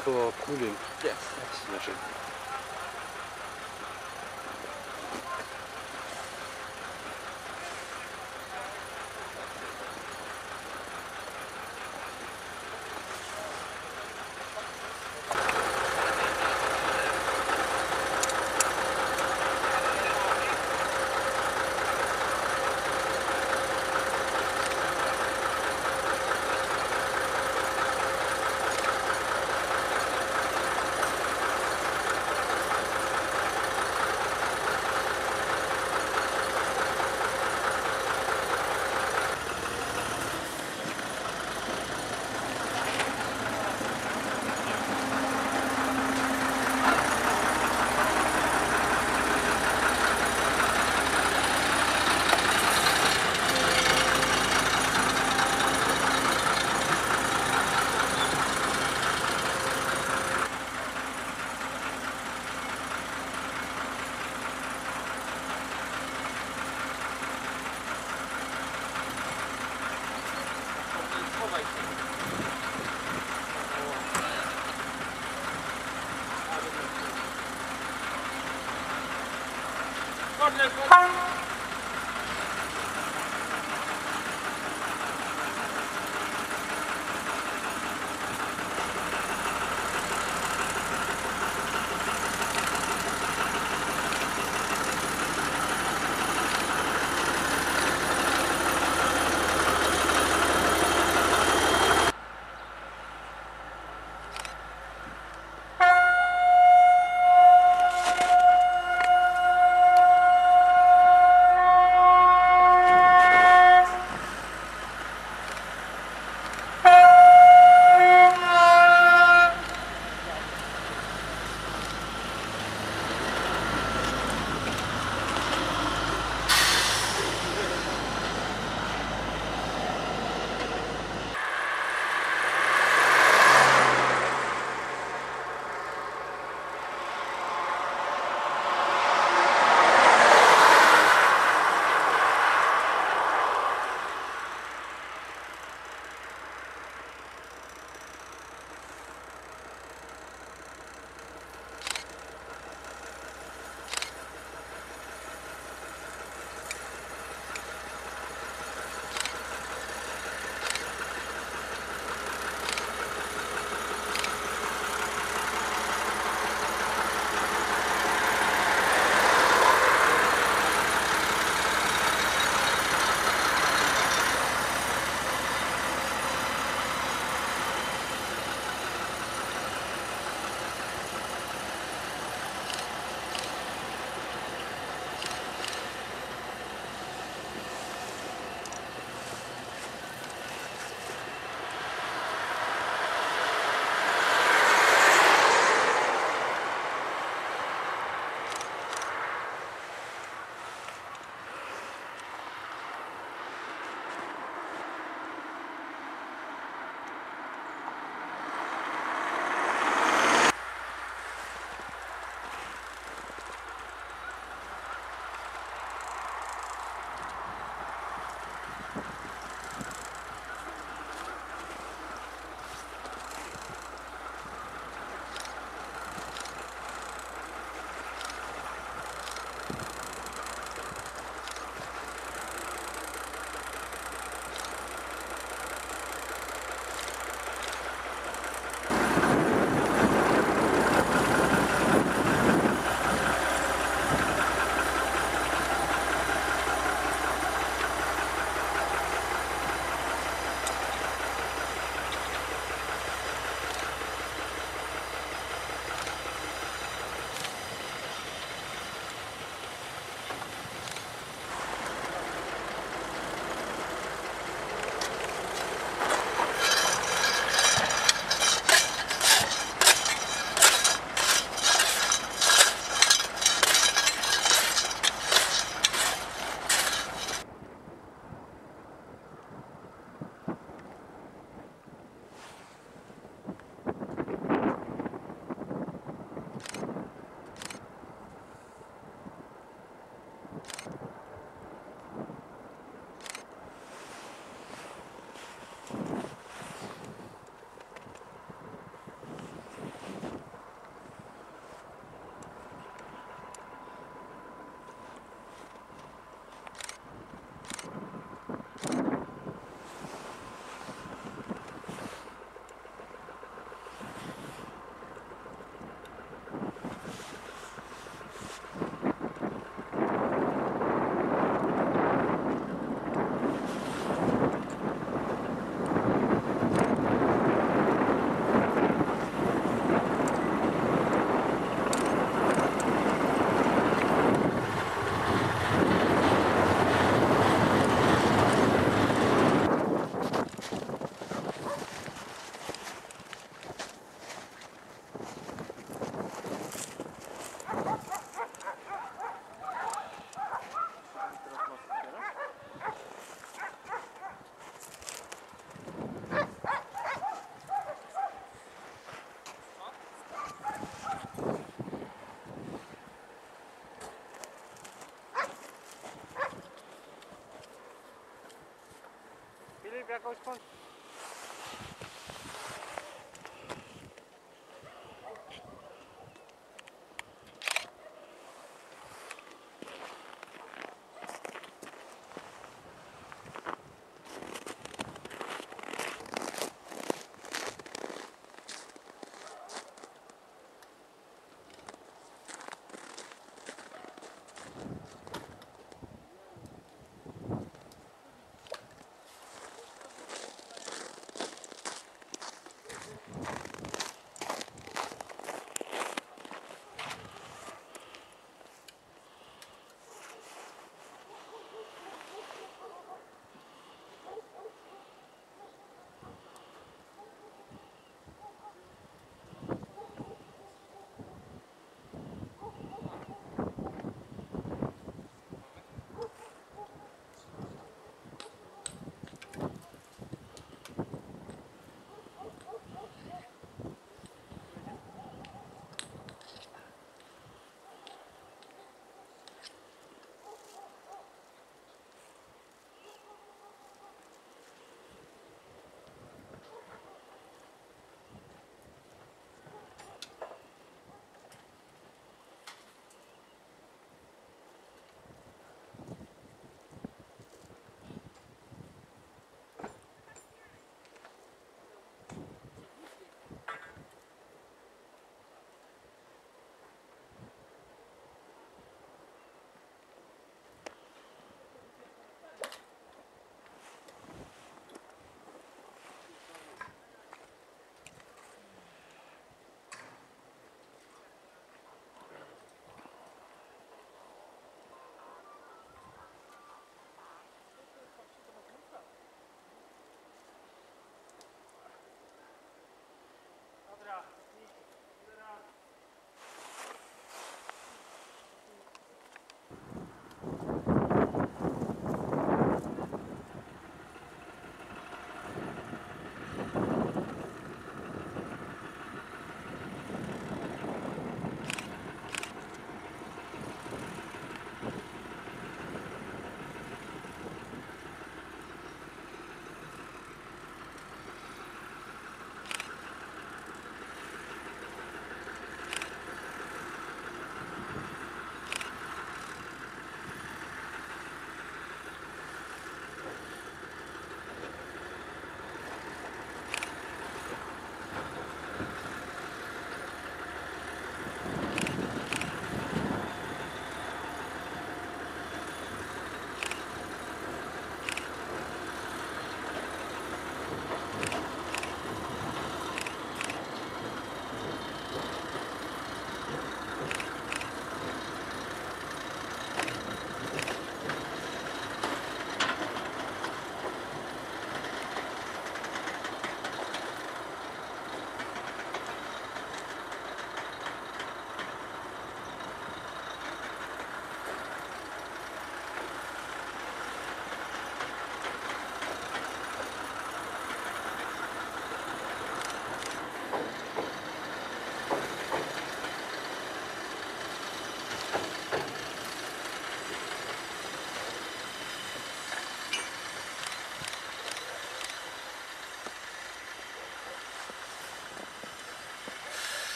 couple cooling. Yes. That's. Bye. para cá os.